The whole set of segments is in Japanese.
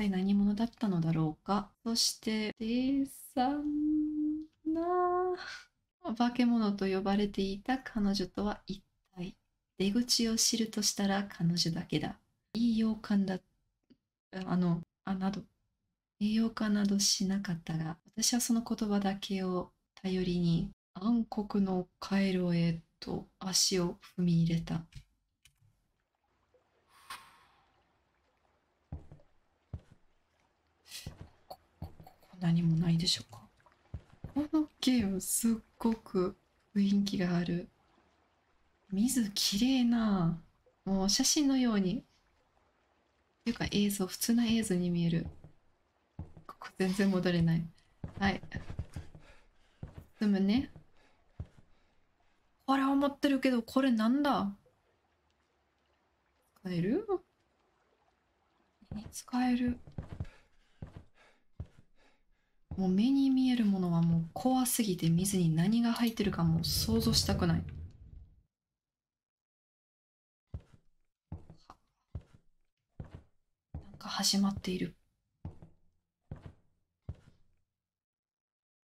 体何者だったのだろうか。そして、デさんな化け物と呼ばれていた彼女とは一体。出口を知るとしたら彼女だけだ。いい洋館だ。あの、あ、など。栄養化などしなかったが、私はその言葉だけを頼りに暗黒の回路へと足を踏み入れた。ここここ何もないでしょうか？このゲームすっごく雰囲気がある。水きれいな。もう写真のように。っていうか映像、普通の映像に見える。ここ全然戻れない。はい。進むね。これ思ってるけど、これなんだ？使える？使える。もう目に見えるものはもう怖すぎて水に何が入ってるかもう想像したくない。なんか始まっている。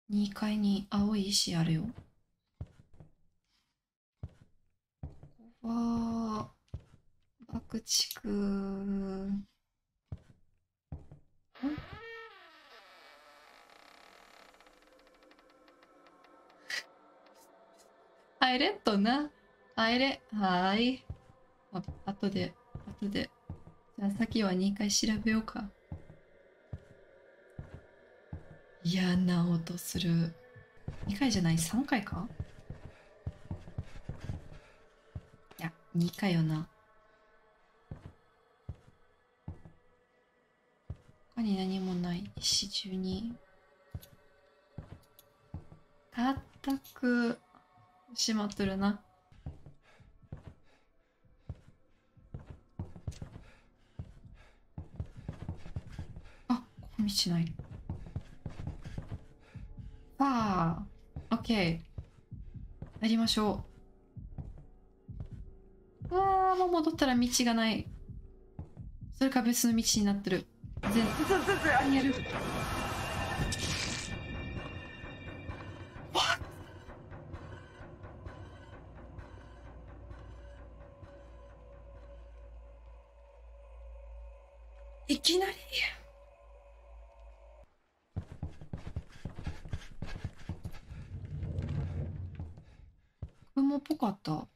2階に青い石あるよ。わあ、爆竹。入れっとな。入れ。はーい。あ、後で、後で。じゃあ先は2回調べようか。嫌な音する。2回じゃない、3回か？いや、2回よな。他に何もない。石中に。たったく、しまっとるな。あ、ここ道ない。ああ、オッケー。やりましょう。わあ、もう戻ったら道がない。それか別の道になってる。全然、いきなり？雲っぽかった。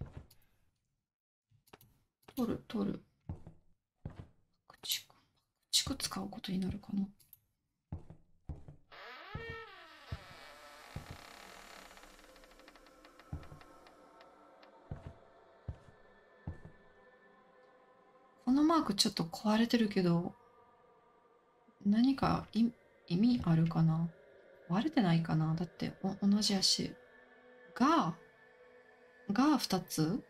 取る、取る。爆竹。爆竹使うことになるかな。このマークちょっと壊れてるけど、何か意味あるかな？壊れてないかな？だって同じやし。が、が2つ？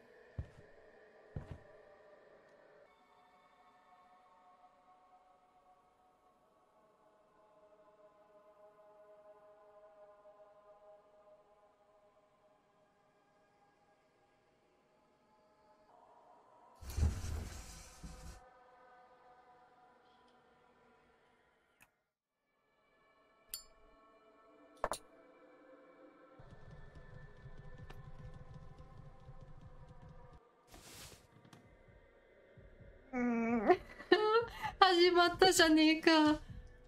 始まったじゃねえか。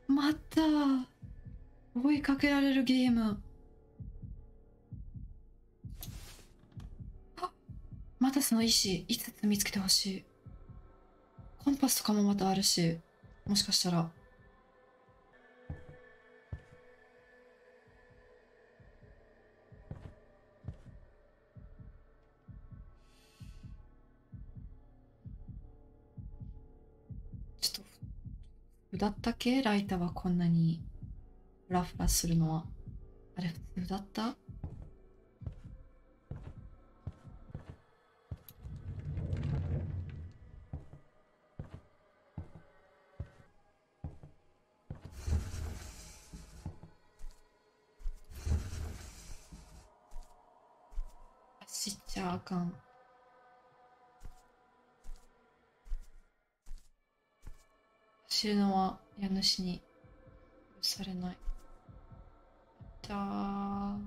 また。追いかけられるゲーム。あまたその石5つ見つけてほしい。コンパスとかもまたあるし、もしかしたら。だったっけ？ライターはこんなにフラフラするのは。あれ普通だった？走っちゃあかん。知るのは家主に許されない。じゃあ。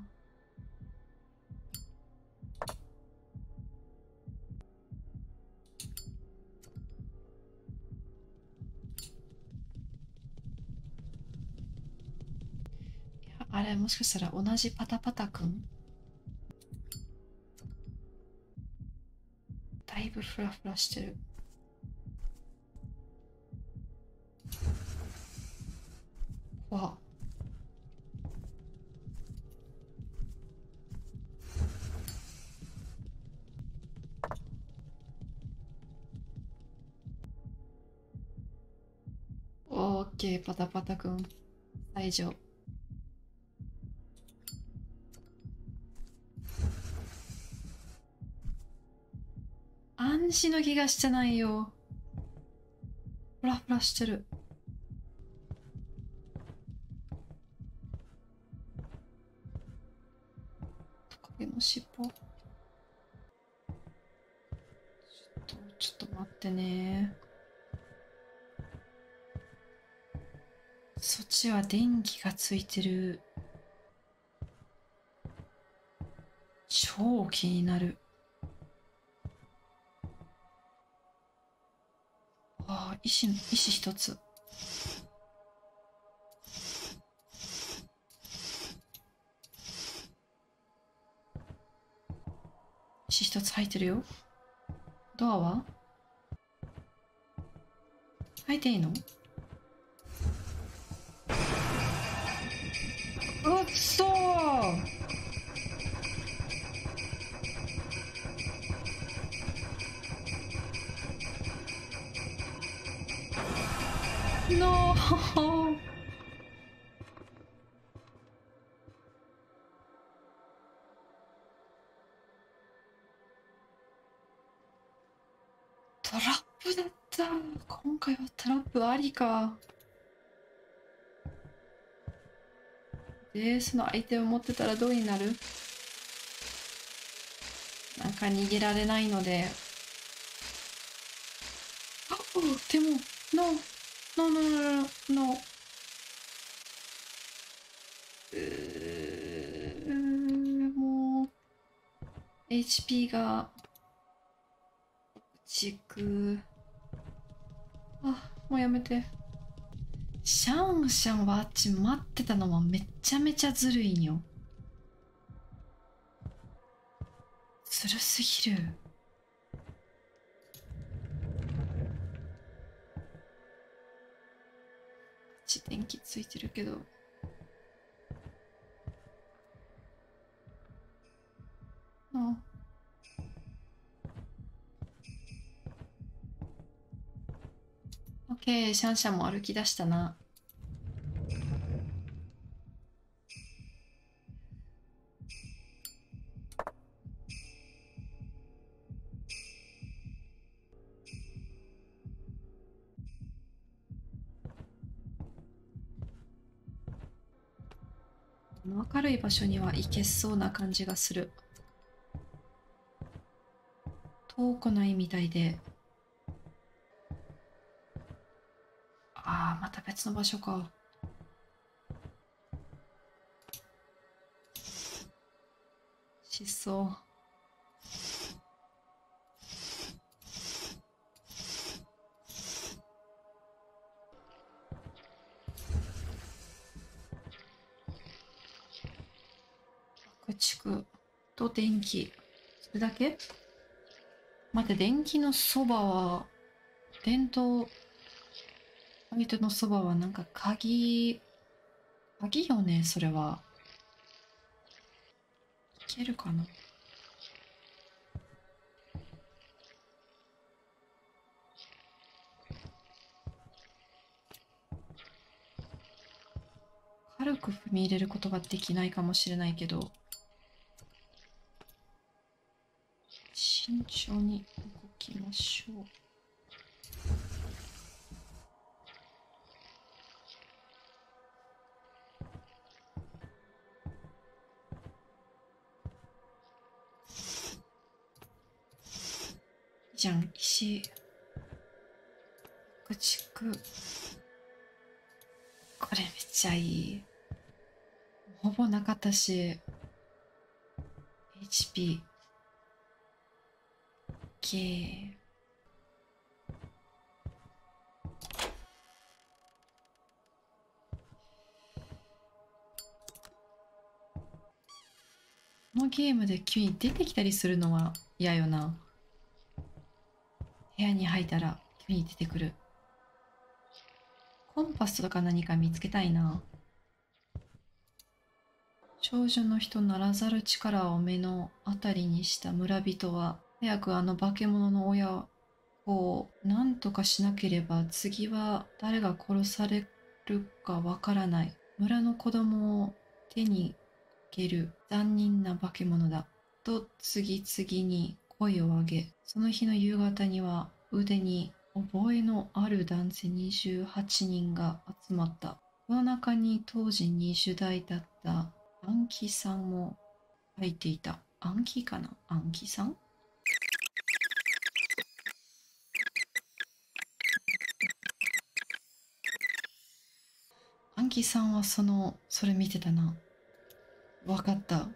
いやあれもしかしたら同じパタパタくんだいぶフラフラしてる。わ。オーケーパタパタくん最上。安心の気がしてないよ。フラフラしてる。トカゲの尻尾ちょっとちょっと待ってねそっちは電気がついてる超気になるああ石石一つ石一つ入ってるよ。ドアは？開いていいの？うっそー！ノプだった今回はトラップありか。でその相手を持ってたらどうになる？なんか逃げられないので。あおでも No No no no no no. うーもう HP がちく。もうやめて。シャンシャンはあっち待ってたのはめっちゃめちゃずるいんよ。ずるすぎる。電気ついてるけどあオッケーシャンシャンも歩き出したな。この明るい場所には行けそうな感じがする。遠くないみたいでああまた別の場所か。しそう爆竹と電気。それだけ？待って電気のそばは電灯鍵手のそばはなんか鍵鍵よねそれは。いけるかな。軽く踏み入れることができないかもしれないけど慎重に動きましょう。じゃん石爆竹これめっちゃいい。ほぼなかったし。HP。OK。このゲームで急に出てきたりするのは嫌よな。部屋に入ったら急に出てくる。コンパスとか何か見つけたいな。少女の人ならざる力を目の当たりにした村人は、早くあの化け物の親を何とかしなければ次は誰が殺されるかわからない。村の子供を手にける残忍な化け物だ。と次々に声を上げ、その日の夕方には腕に覚えのある男性28人が集まった。この中に当時20代だった暗記さんも入っていた。暗記かな？暗記さん？暗記さんはその、それ見てたな。わかった。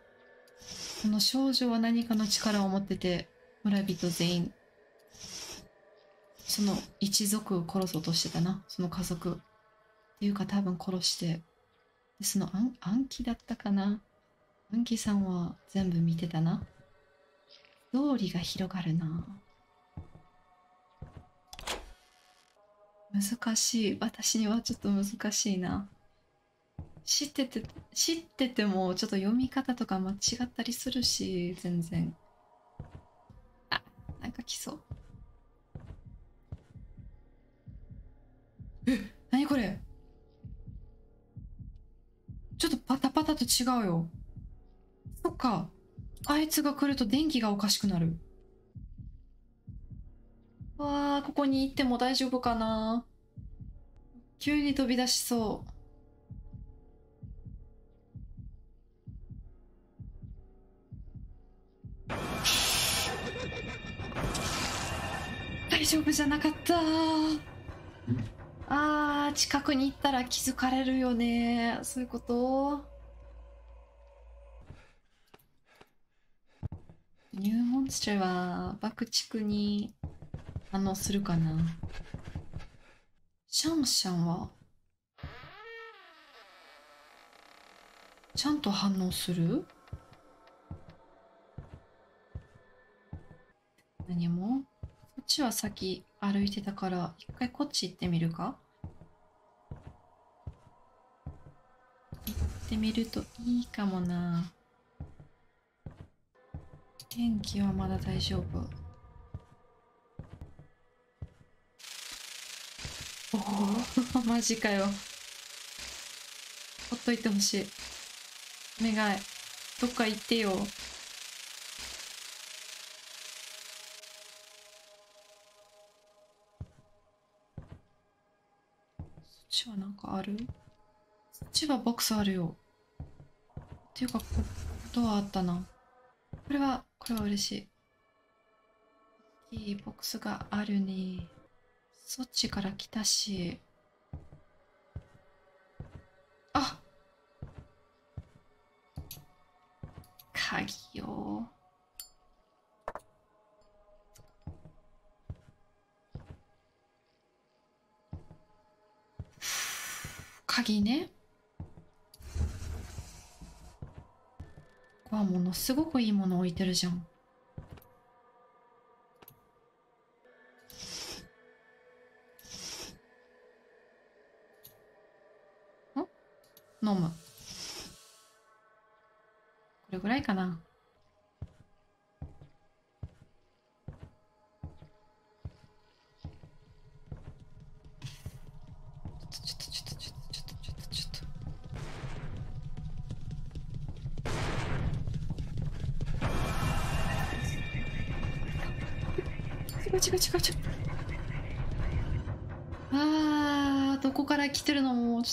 この少女は何かの力を持ってて、村人全員、その一族を殺そうとしてたな。その家族。っていうか多分殺して。でその暗暗記だったかな。暗記さんは全部見てたな。ストーリーが広がるな。難しい。私にはちょっと難しいな。知ってて、知っててもちょっと読み方とか間違ったりするし、全然。あ、なんか来そう。え、なにこれ？ちょっとパタパタと違うよ。そっか。あいつが来ると電気がおかしくなる。わあ、ここに行っても大丈夫かな急に飛び出しそう。丈夫じゃなかった。あー近くに行ったら気づかれるよね。そういうこと。ニューモンスターは爆竹に反応するかな。シャンシャンは？ちゃんと反応する？何も？っちは先歩いてたから一回こっち行ってみるか？行ってみるといいかもな。天気はまだ大丈夫。おお マジかよ。ほっといてほしい。お願い。どっか行ってよ。ちはなんかある？そっちはボックスあるよ。っていうかこドアあったな。これはこれは嬉しい。いいボックスがあるね。そっちから来たし。あ鍵よ。鍵ね。ここはものすごくいいもの置いてるじゃん。ん飲む。これぐらいかな。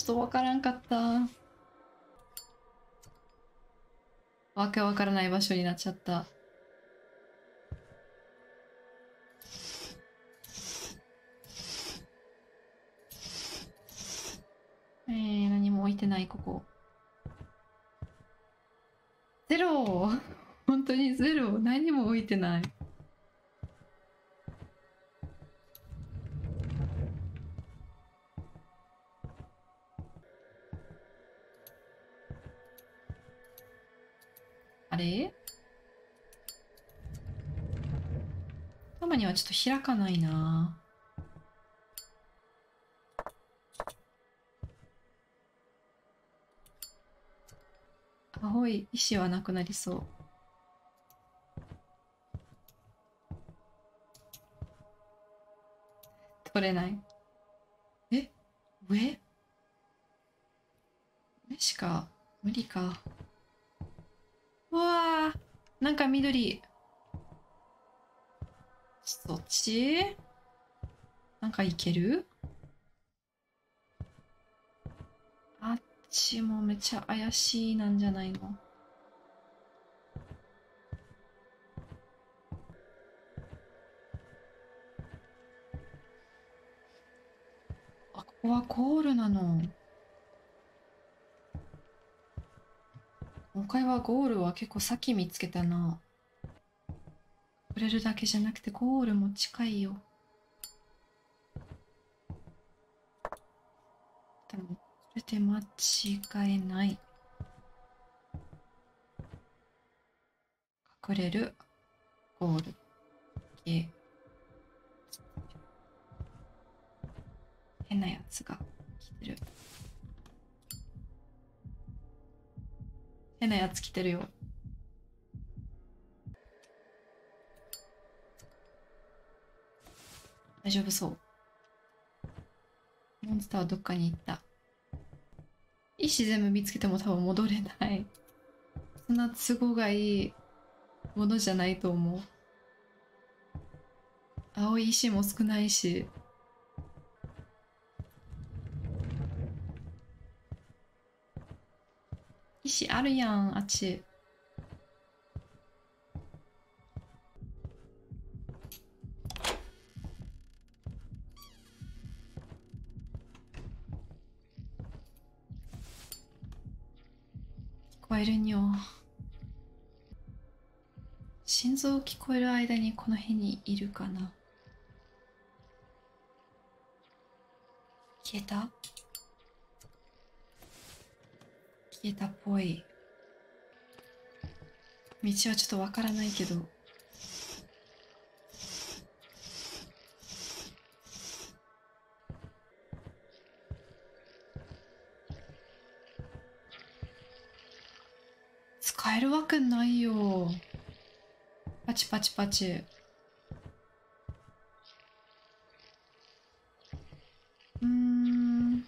っとわからんかった。わけわからない場所になっちゃった。えー、何も置いてないここ。ゼロ。本当にゼロ。何も置いてない。あれ？たまにはちょっと開かないな。青い石はなくなりそう。取れない。え？上？上しか無理か。うわー。なんか緑。そっち？なんかいける？あっちもめっちゃ怪しいなんじゃないの。あ、ここはコールなの。今回はゴールは結構先見つけたな。触れるだけじゃなくてゴールも近いよ。でも、これで間違いない。隠れるゴール。ゲ変なやつが来てる。変なやつ来てるよ。大丈夫そう。モンスターはどっかに行った。石全部見つけても多分戻れない。そんな都合がいいものじゃないと思う。青い石も少ないし。石あるやん、あっち。聞こえるにょ。心臓聞こえる間にこの辺にいるかな消えた？消えたっぽい。道はちょっとわからないけど。使えるわけないよ。パチパチパチうーん一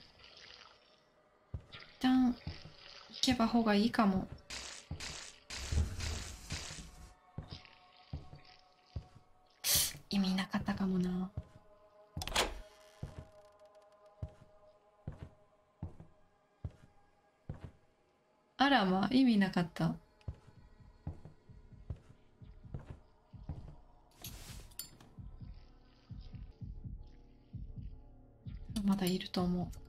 旦行方がいいかも。意味なかったかもな。あらま意味なかった。まだいると思う。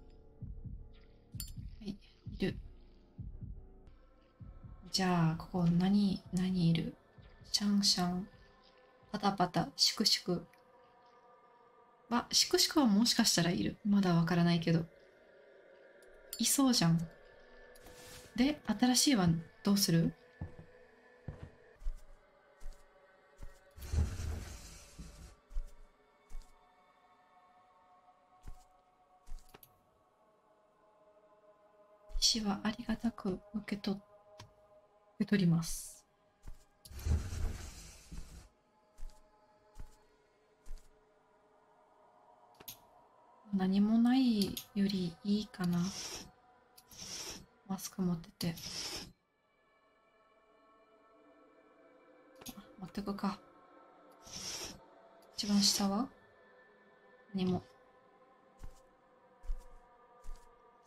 じゃあここ何何いる？シャンシャン。パタパタ。シクシク。あシクシクはもしかしたらいる。まだわからないけど。いそうじゃん。で新しいはどうする？石はありがたく受け取って受け取ります。何もないよりいいかな。マスク持ってて。あ持ってくか。一番下は？何も。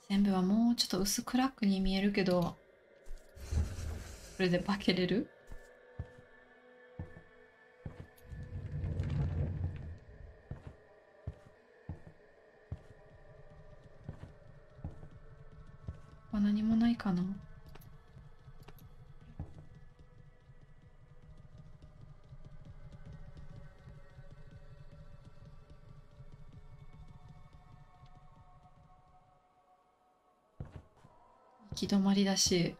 全部はもうちょっと薄暗くに見えるけど。これで化けれる？ここ何もないかな。行き止まりだし。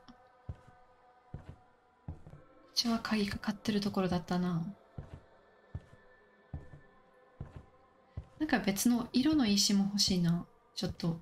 ちは鍵かかってるところだったな。なんか別の色の石も欲しいな。ちょっと。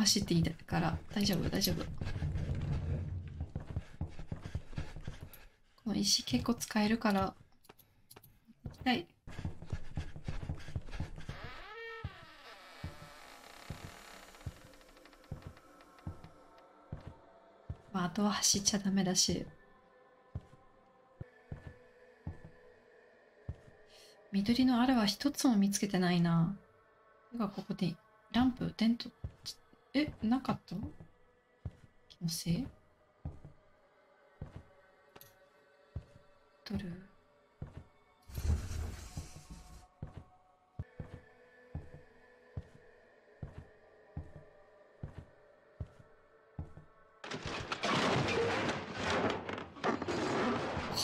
走っていいから大丈夫大丈夫。この石結構使えるから行きたい。まああとは走っちゃダメだし。緑のあれは一つも見つけてないな。てかここでランプ、電灯、え、なかった？気のせい取る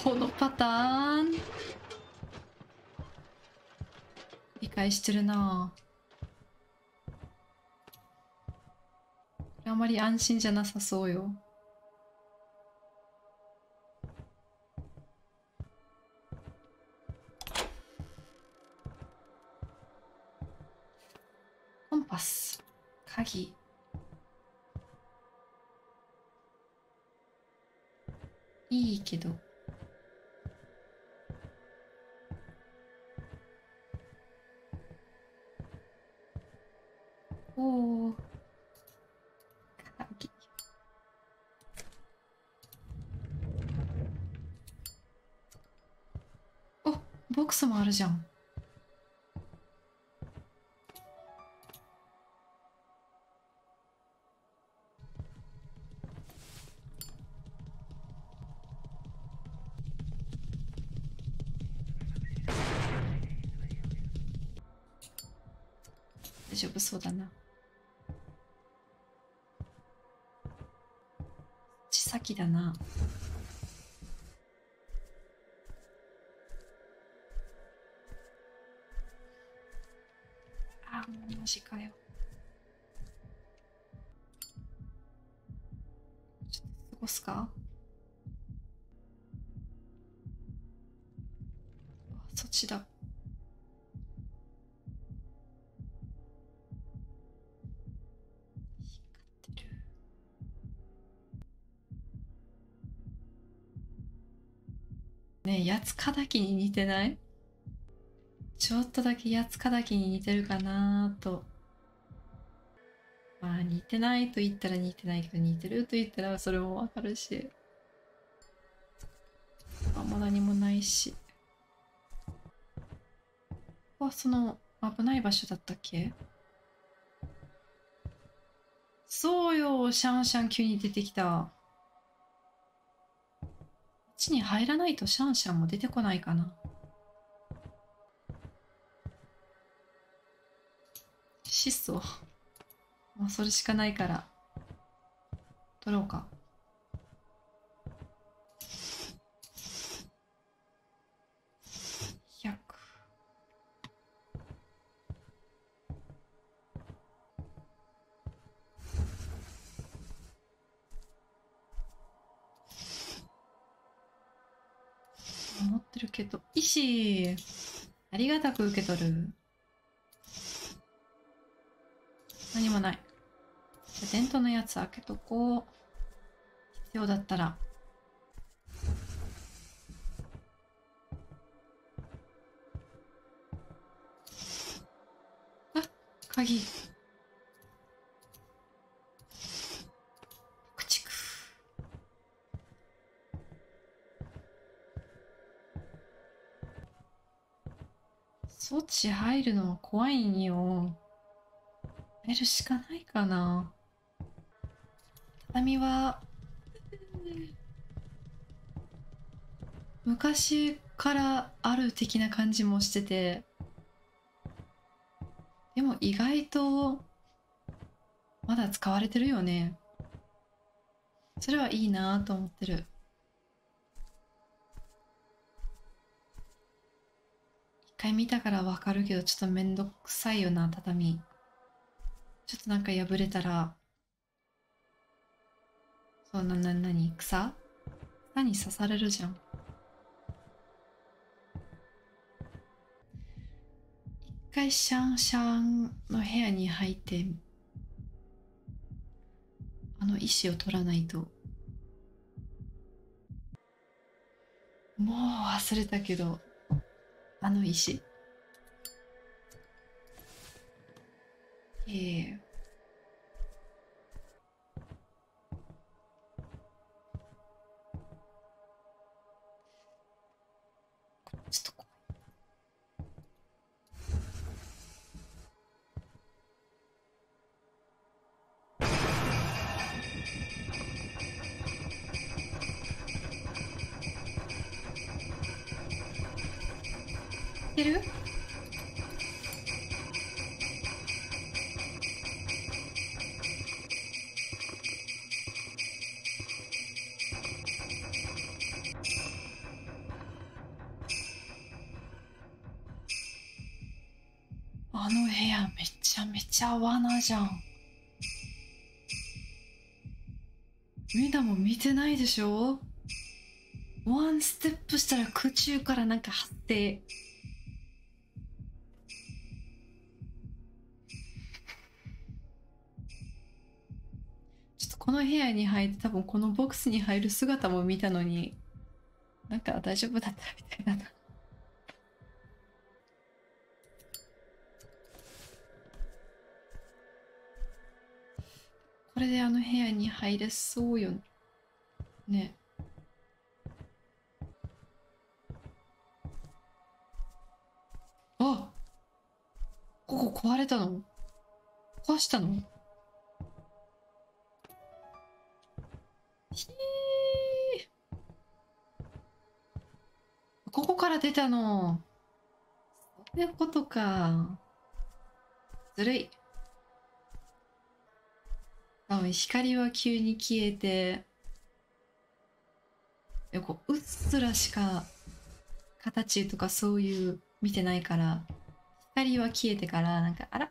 このパターン？理解してるなこあまり安心じゃなさそうよ。コンパス。鍵。いいけど。おお鍵おボックスもあるじゃん。大丈夫そうだな。地先だな。マジかよ。ちょっと過ごすか？あそっちだ。ねえ八つ敵に似てない？ちょっとだけ八つ敵に似てるかなとまあ似てないと言ったら似てないけど似てると言ったらそれもわかるしあもう何もないしあその危ない場所だったっけ？そうよ、シャンシャン急に出てきた。こっちに入らないとシャンシャンも出てこないかな。質素。まあ、それしかないから。取ろうか。100。持ってるけど、石ありがたく受け取る。何もない。じゃテントのやつ開けとこう。必要だったら。あ鍵。装置入るのは怖いんよ。入るしかないかな。畳は、昔からある的な感じもしてて、でも意外と、まだ使われてるよね。それはいいなと思ってる。一回見たからわかるけど、ちょっとめんどくさいよな、畳。ちょっとなんか破れたら、そうな、な、なに草？草に刺されるじゃん。一回シャンシャンの部屋に入ってあの石を取らないと。もう忘れたけどあの石。えじゃん。みんなも見てないでしょ？ワンステップしたら空中からなんか張って。ちょっとこの部屋に入って多分このボックスに入る姿も見たのに、なんか大丈夫だったみたいな。これであの部屋に入れそうよね。あここ壊れたの？壊したの？ひーここから出たのそういうことか。ずるい。多分光は急に消えて、でこううっすらしか形とかそういう見てないから、光は消えてから、なんか、あら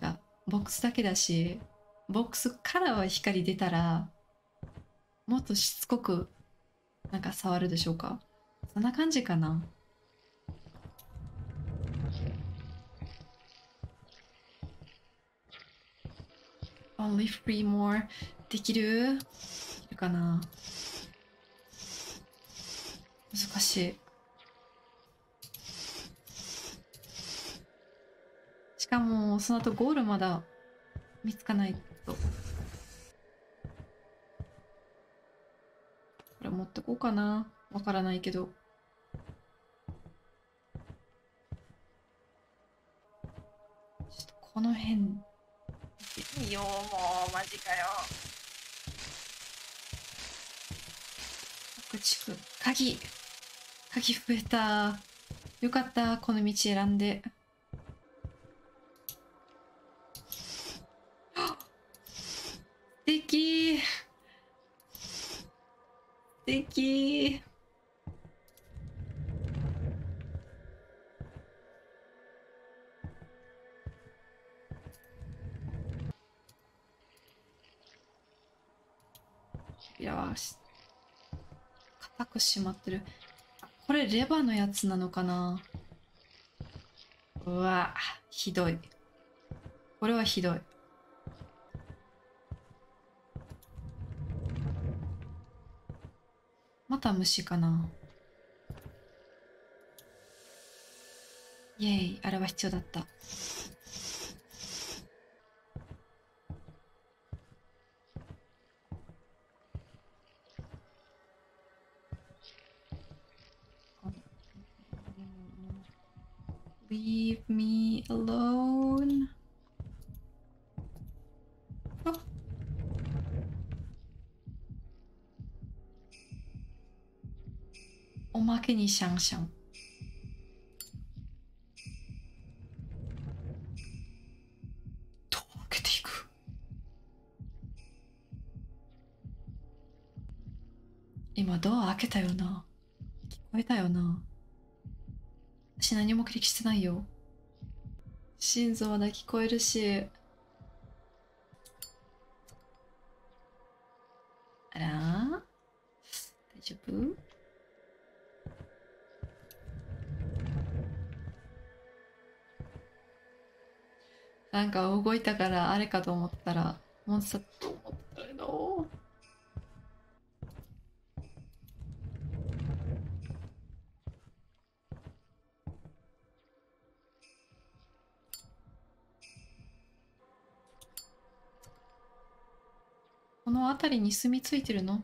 なんか、ボックスだけだし、ボックスからは光出たら、もっとしつこく、なんか触るでしょうか？そんな感じかな。？Only three more できる？できるかな？難しい。しかも、その後ゴールまだ見つかないと。これ持ってこうかな？わからないけど。ちょっとこの辺、見よ、もう、マジかよ。各地区、鍵。鍵増えた。よかった、この道選んで。素敵素敵よし固く閉まってる。これレバーのやつなのかな？うわひどい。これはひどい。また虫かな？イェイあれは必要だった。けにシャンシャン。どう開けていく今ドア開けたよな。聞こえたよな。私何もクリックしてないよ。心臓まだ聞こえるし。なんか動いたからあれかと思ったら、モンスターと思ったけど。この辺りに住み着いてるの？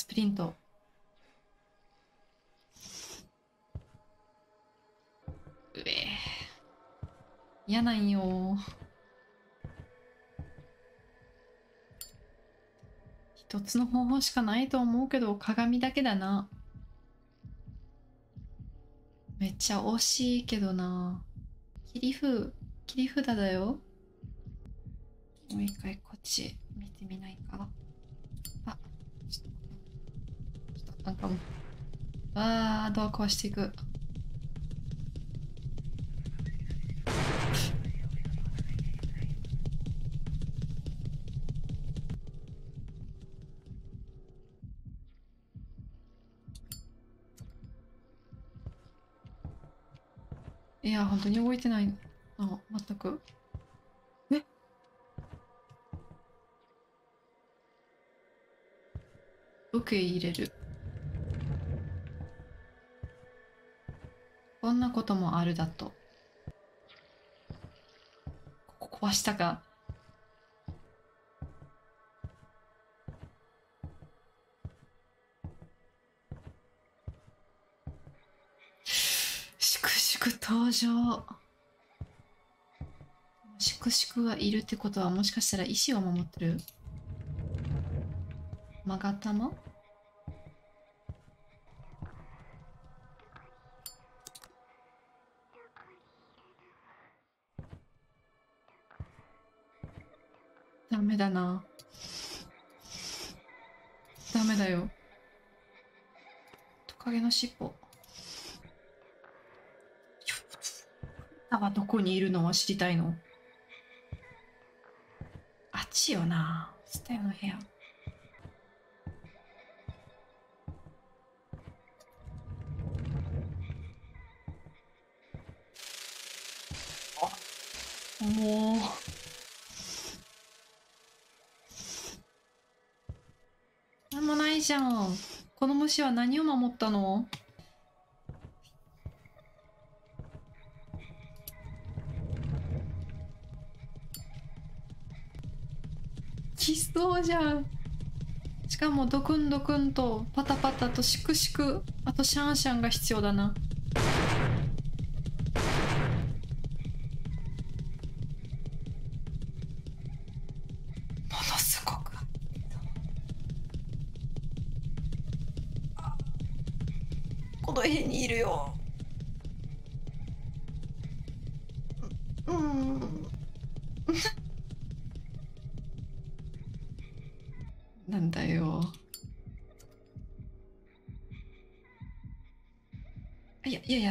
スプリント。うえ嫌なんよ。一つの方法しかないと思うけど鏡だけだな。めっちゃ惜しいけどな。切り札切り札だよ。もう一回こっち見てみないかあちょっとちょっとなんかもうあードア壊していくいや、本当に動いてない。あ、全く。え？受け入れる。こんなこともあるだと。ここ壊したか。しくしく登場。しくしくがいるってことはもしかしたら石を守ってるまがたまダメだな。ダメだよ。トカゲの尻尾。あはどこにいるのは知りたいの？あっちよな。スタイの部屋。あ？もう。じゃん。この虫は何を守ったの？きそうじゃん。しかもドクンドクンとパタパタとシクシクあとシャンシャンが必要だな。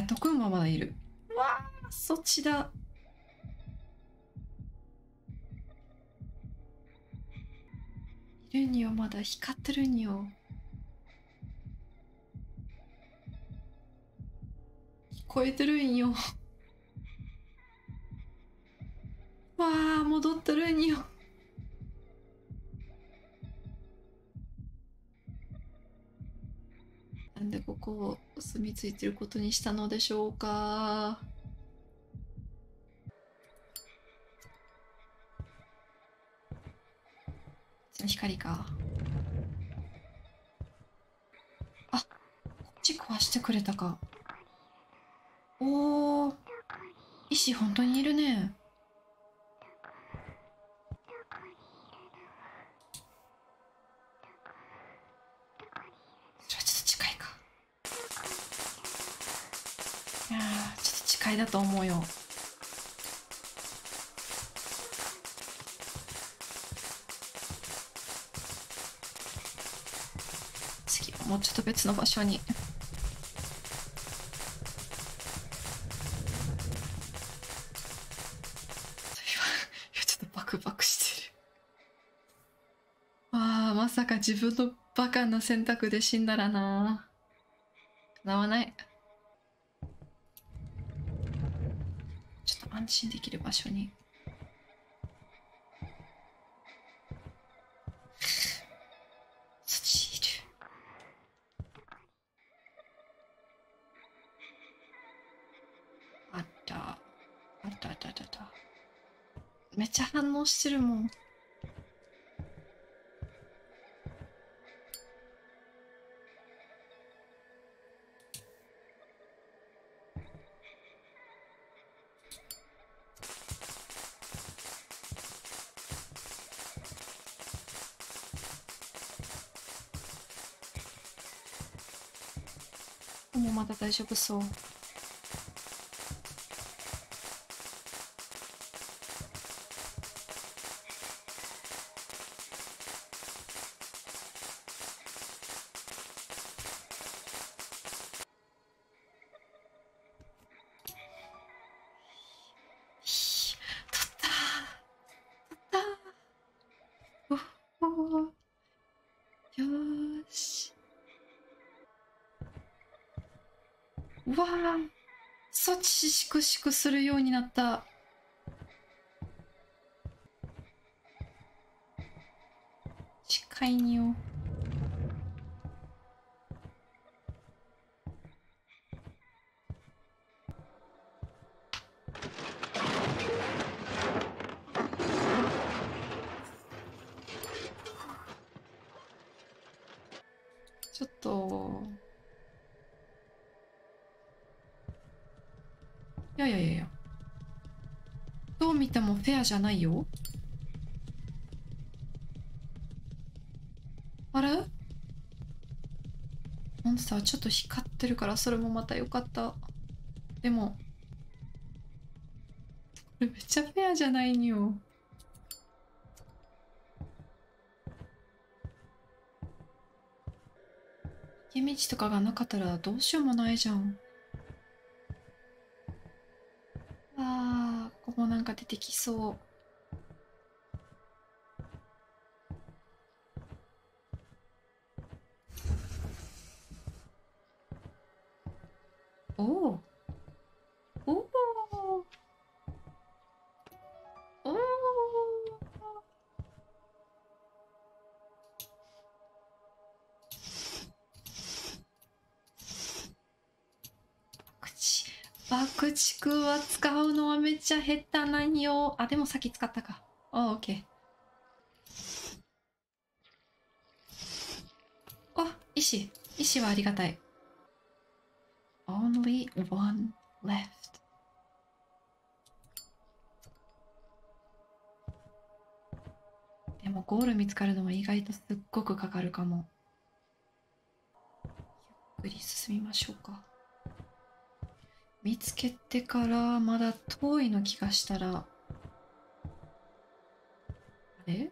いやいやいや、ドクンはまだいる。うわあ、そっちだ。いるによ、まだ光ってるによ。聞こえてるんよ。わあ、戻ってるんよ。んでここを住み着いてることにしたのでしょうか。光か。あこっち壊してくれたか。おー石本当にいるねそれはちょっと近いかいやーちょっと思うよ。次はもうちょっと別の場所に。いやちょっとバクバクしてる。ああまさか自分のバカな選択で死んだらな。叶わないちょっと安心できる場所に。そっちいる。あった。あったあったあったあった。めっちゃ反応してるもん。もうまわあそっちしくしくするようになった。見てもフェアじゃないよ。あれ？モンスターちょっと光ってるからそれもまた良かった。でもこれめっちゃフェアじゃないによ逃げ道とかがなかったらどうしようもないじゃんあーここもなんか出てきそう。爆竹は使うのはめっちゃ下手なんよ。あ、でもさっき使ったか。あ、オッケー。あ、石。石はありがたい。Only one left. でもゴール見つかるのは意外とすっごくかかるかも。ゆっくり進みましょうか。見つけてからまだ遠いの気がしたら。あれ？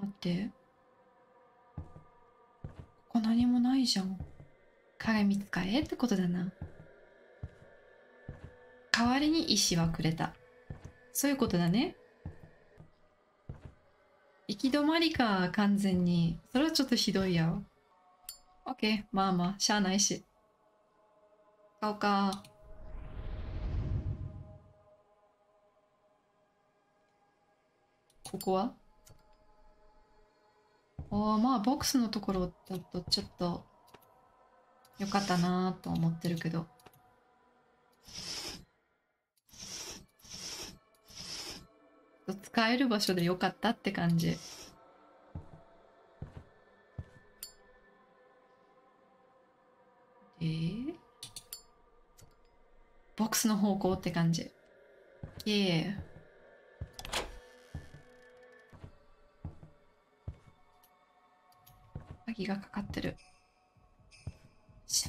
待って。ここ何もないじゃん。鏡使えってことだな。代わりに石はくれた。そういうことだね。行き止まりか、完全に。それはちょっとひどいや。オッケー、まあまあ、しゃあないし。使おうか。ここは？ああ、まあ、ボックスのところだとちょっとよかったなと思ってるけど。使える場所でよかったって感じ。えー、ボックスの方向って感じ。イエー。鍵がかかってる。そ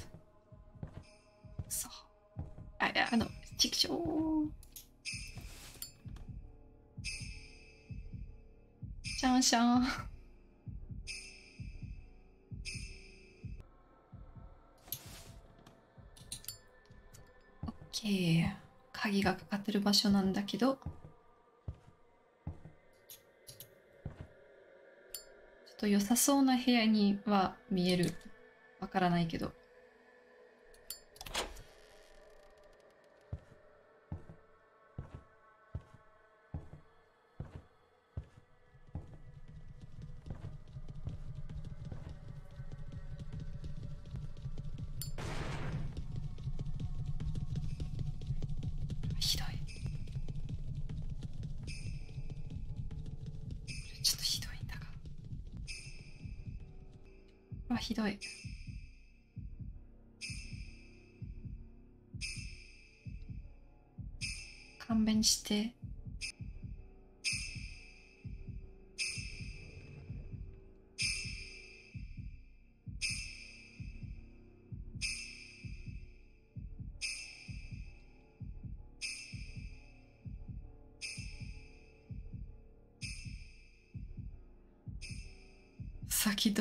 う。あ、いや、あの、ちくしょう。シャンシャン。オッケー。鍵がかかってる場所なんだけどちょ。っと良さそうな部屋には見える。わからないけど。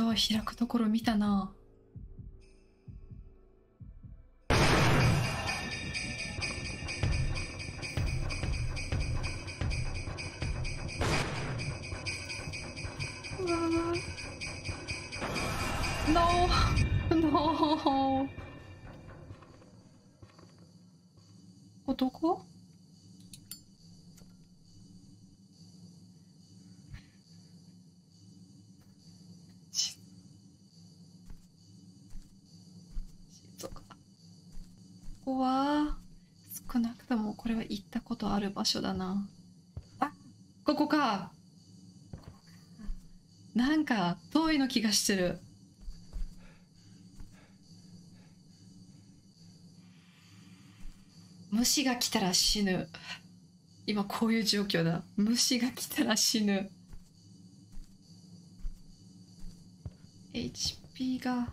ドア開くところ見たな。これは行ったことある場所だな。あ。ここか。なんか遠いの気がしてる。虫が来たら死ぬ。今こういう状況だ。虫が来たら死ぬ。HP が。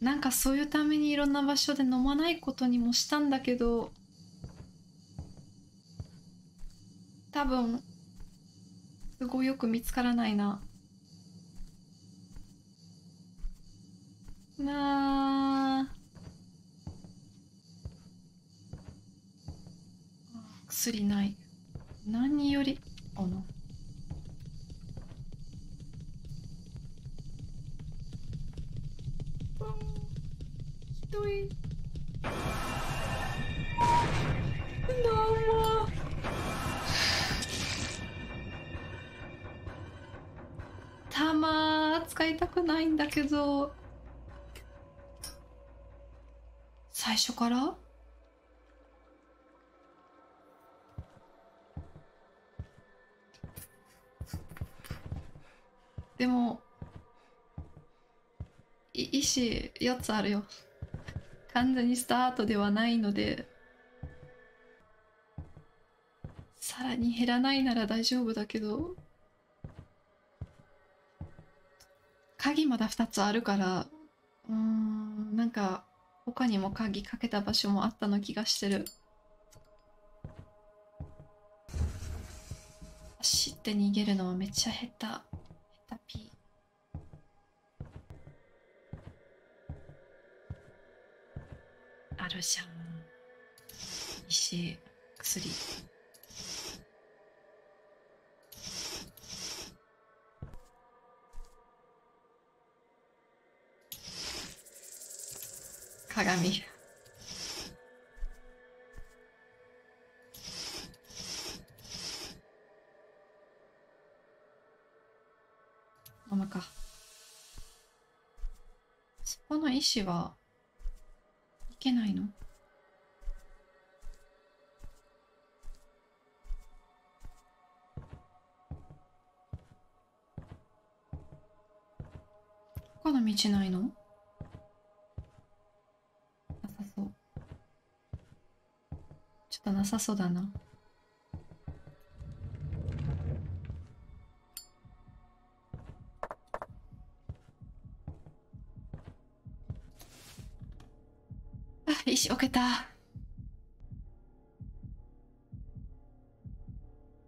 なんかそういうためにいろんな場所で飲まないことにもしたんだけど多分すごいよく見つからないな。なあ。薬ない。何より。あの。どい。どうも弾使いたくないんだけど。最初から？でも石4つあるよ。完全にスタートではないので。さらに減らないなら大丈夫だけど。鍵まだ2つあるからうーんなんか他にも鍵かけた場所もあったの気がしてる。走って逃げるのはめっちゃ下手。下手ピー。あるじゃん。石薬。鏡。ママか。そこの石はいけないの？他の道ないのなさそうかなさそうだな。あ石置けた。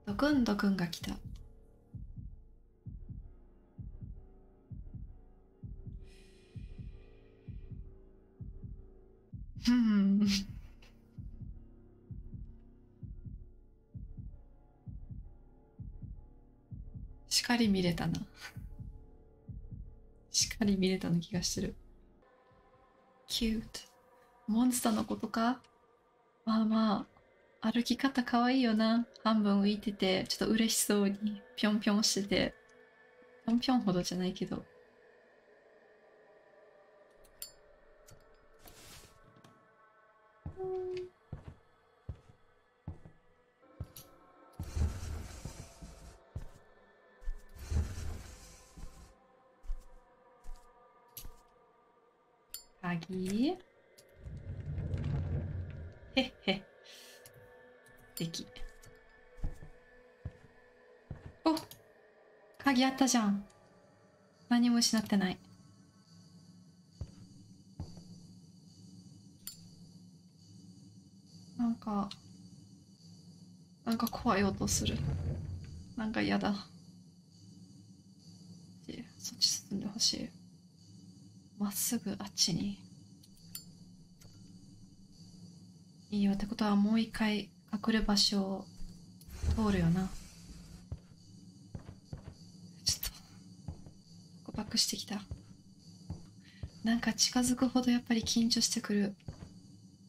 ドクンドクンが来た。り見れたな。しっかり見れたの気がしてる。キュートモンスターのことか？まあまあ歩き方かわいいよな。半分浮いててちょっと嬉しそうにぴょんぴょんしてて。ぴょんぴょんほどじゃないけど。鍵へっへ素敵お鍵あったじゃん何も失ってないなんかなんか怖い音するなんか嫌だそっち進んでほしいまっすぐあっちにいいよってことはもう一回隠る場所を通るよな。ちょっとバックしてきた。なんか近づくほどやっぱり緊張してくる。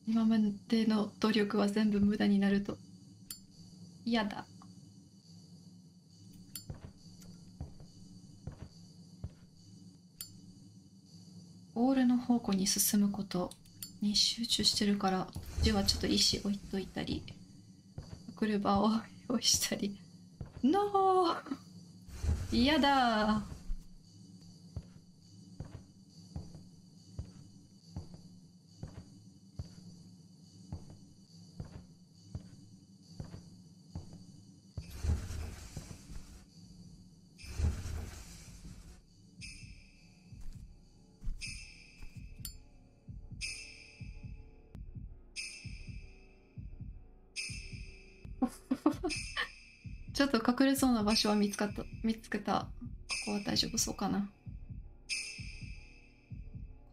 今までの努力は全部無駄になると。嫌だ。ボールの方向に進むこと。に集中してるからこっちはちょっと石置いといたり来る場を用意したり NO! 嫌だ隠れそうな場所は見つかった見つけたここは大丈夫そうかな。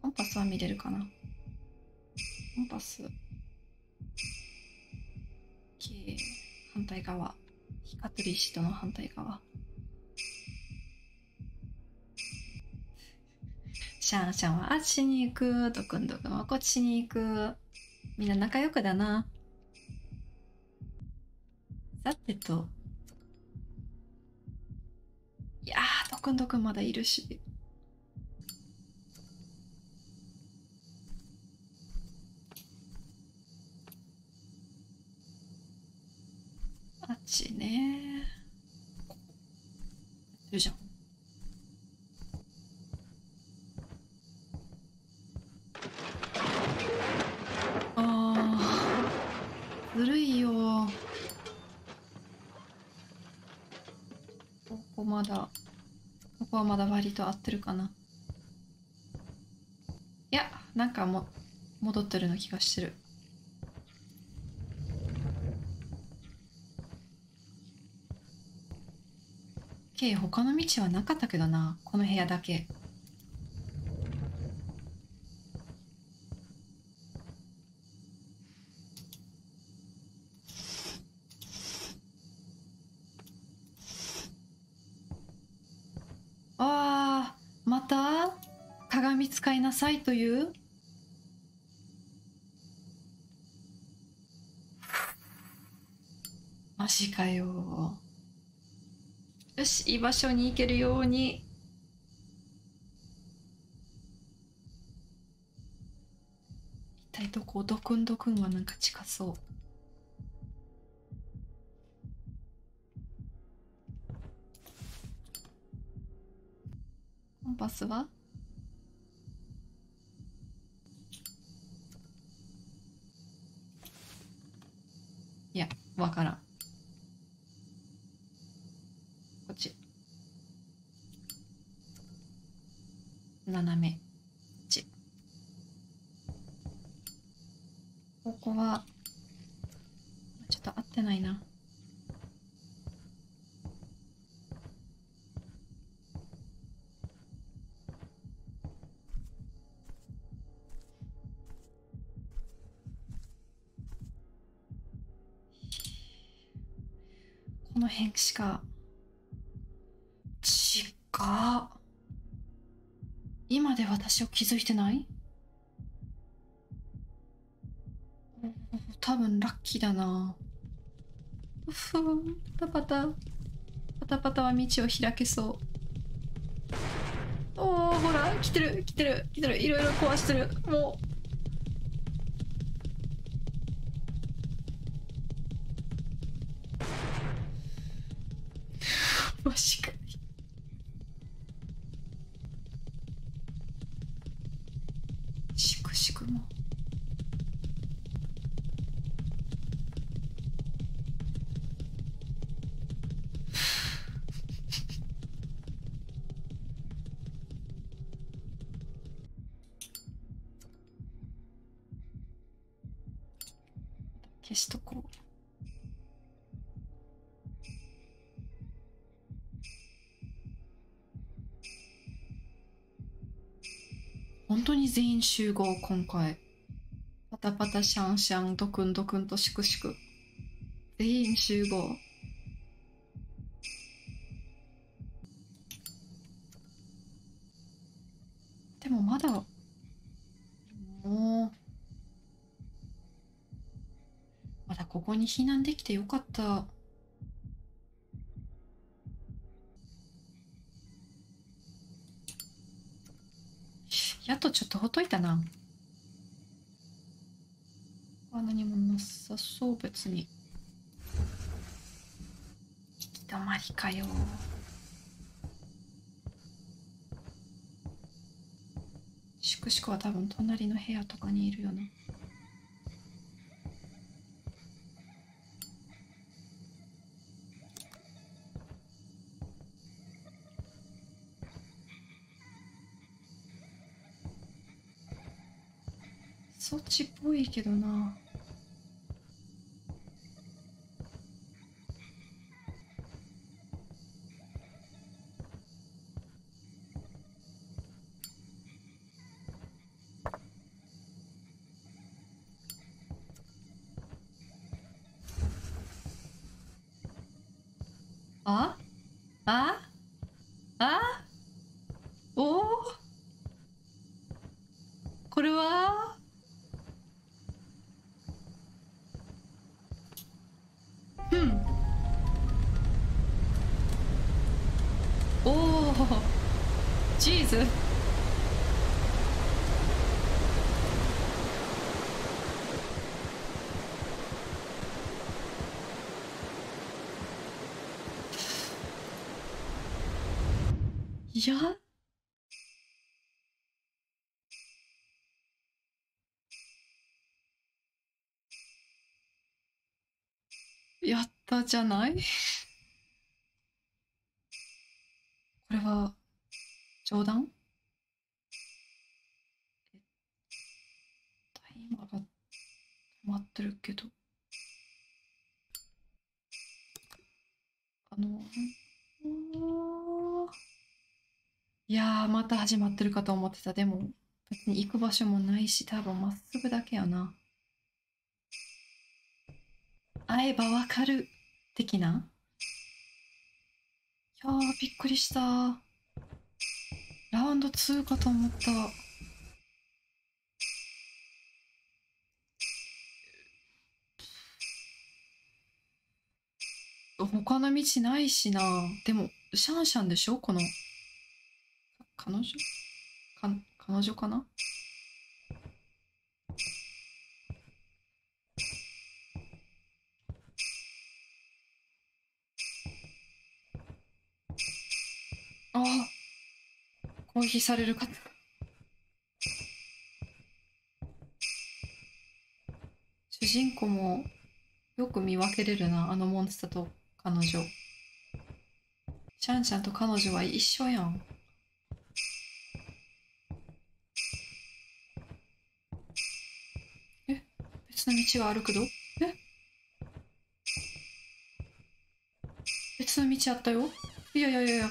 コンパスは見れるかな。コンパス OK 反対側。光ってる石との反対側。シャンシャンはあっちに行くドクンドクンはこっちに行く。みんな仲良くだな。さてと。やードクンドクンまだいるし。まだ割と合ってるかな。いやなんかも戻ってるの気がしてる。OK 他の道はなかったけどな。この部屋だけ。という？マジかよ。よしいい場所に行けるように。体どこドクンドクンはなんか近そう。コンパスは？わからん。こっち。斜め。ここはちょっと合ってないな。辺しかちか今で私を気づいてない？多分ラッキーだな。うふ。パタパタ。パタパタは道を開けそう。おおほら来てる来てる来てる。いろいろ壊してる。もう。全員集合今回。パタパタシャンシャンドクンドクンとシクシク。全員集合。でもまだもうまだここに避難できてよかった。とちょっとほっといたな。あ何もなさそう別に。行き止まりかよ。シクシクは多分隣の部屋とかにいるよないけどな。ややったじゃない？始まってるかと思ってた。でも別に行く場所もないし多分まっすぐだけやな。会えばわかる的な？いやーびっくりした。ラウンド2かと思った。他の道ないしな。でもシャンシャンでしょ？この彼女？か彼女かな？ああ、コ撃ヒされる方。主人公もよく見分けれるな、あのモンスターと彼女。シャンシャンと彼女は一緒やん。別の道が歩くどえ？別の道あったよ。いやいやいやいや。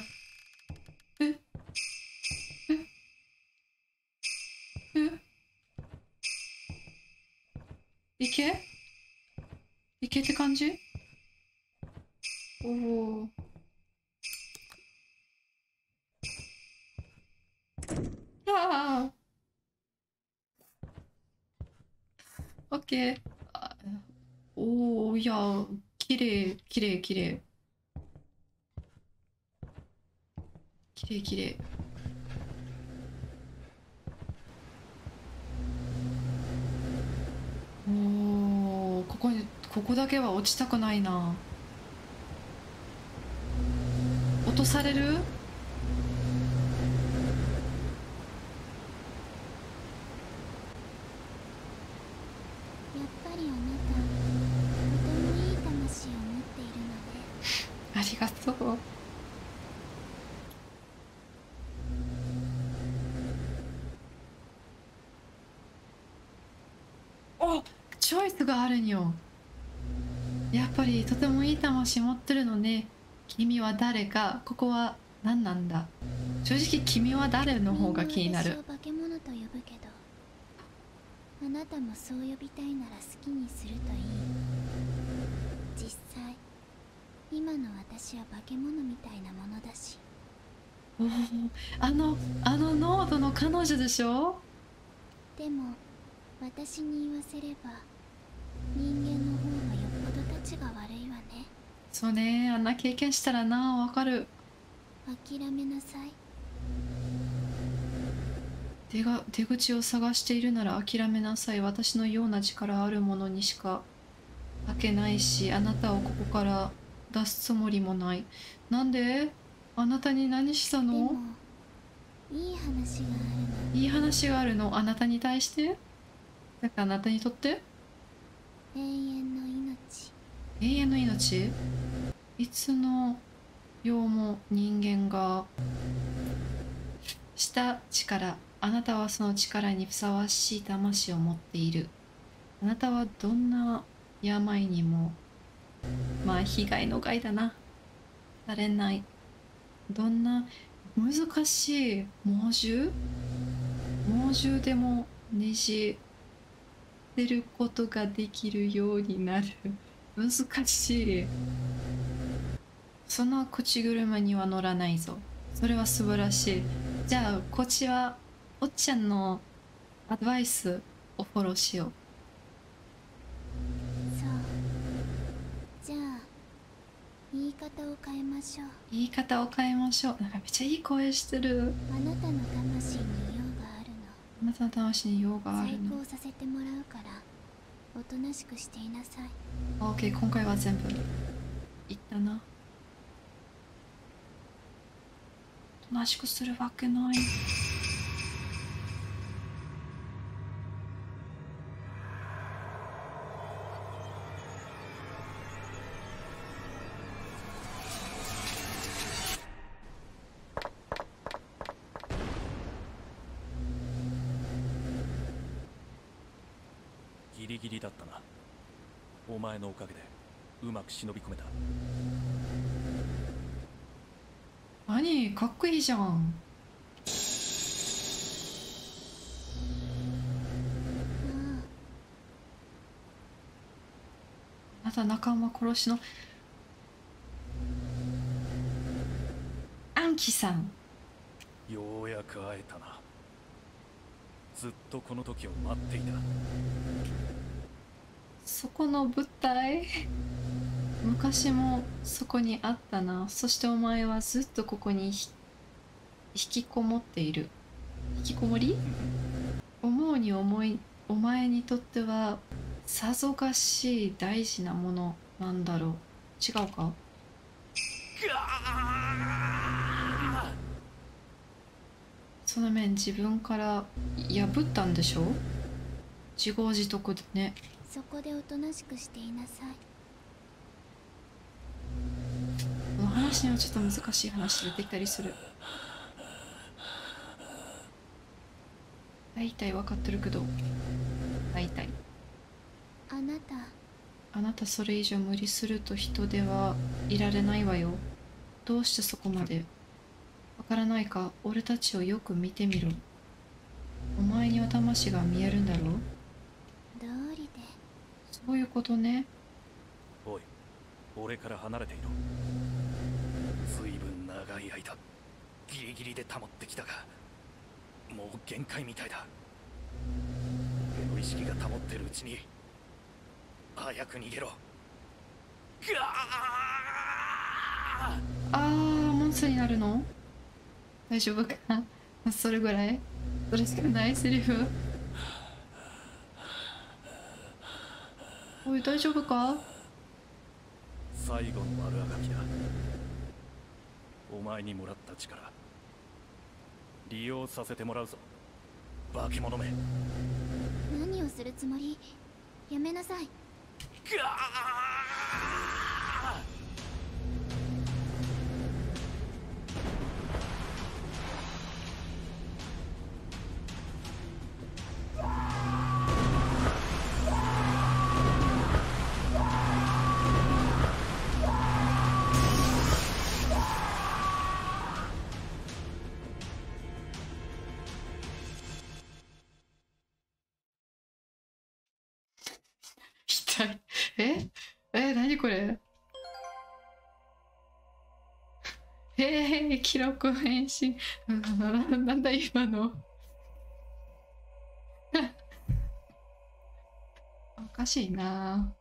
え？え？え？池池って感じ？おお。ああ。オッケー。あおお、いや、綺麗、綺麗、綺麗。綺麗、綺麗。おお、ここに、ここだけは落ちたくないな。落とされるやっぱりあなたとてもいい魂を持っているのねありがとう。おチョイスがあるんよ。やっぱりとてもいい魂持ってるのね。君は誰かここは何なんだ正直君は誰の方が気になる化け物と呼ぶけどあなたもそう呼びたいなら好きにするといい今の私は化け物みたいなものだし。あのあのノードの彼女でしょ？でも私に言わせれば人間の方がよっぽどたちが悪いわね。そうねあんな経験したらなわかる。諦めなさい。出が出口を探しているなら諦めなさい。私のような力あるものにしか開けないしあなたをここから出すつもりもない。なんで？あなたに何したの？いい話があるの。いい話があるの？あなたに対して？だからあなたにとって？永遠の命。永遠の命？いつの世も人間がした力あなたはその力にふさわしい魂を持っている。あなたはどんな病にもまあ被害の害だな。されない。どんな難しい猛獣？猛獣でもねじれることができるようになる。難しい。その口車には乗らないぞ。それは素晴らしい。じゃあこっちはおっちゃんのアドバイスをフォローしようじゃあ言い方を変えましょう。言い方を変えましょう。なんかめっちゃいい声してる。あなたの魂に用があるあなたの魂に用がの再あるの。興させてもらうからおとなしくしていなさい。OK 今回は全部。言ったな。おとなしくするわけない忍び込めた。何かっこいいじゃん。ああなた仲間殺しの。アンキさん。ようやく会えたな。ずっとこの時を待っていた。そこの舞台昔もそこにあったな。そしてお前はずっとここに引きこもっている。引きこもり？思うに思いお前にとってはさぞかしい大事なものなんだろう。違うか？その面自分から破ったんでしょ？自業自得でね。そこでおとなしくしていなさいこの話にはちょっと難しい話出てきたりする。大体分かってるけど。大体。あなた。あなたそれ以上無理すると人ではいられないわよ。どうしてそこまで。わからないか。俺たちをよく見てみろ。お前には魂が見えるんだろう。道理で。そういうことね。おい俺から離れていろ長い間ギリギリで保ってきたがもう限界みたいだ。俺の意識が保ってるうちに早く逃げろ。ぐわあーモンスターになるの？大丈夫か？なそれぐらい？それしかない？セリフ？おい大丈夫か？最後の悪あがきだお前にもらった力。利用させてもらうぞ。化け物め。何をするつもり？やめなさい。ぐわこれ。えー、記録返信。な なんだ今の。おかしいな。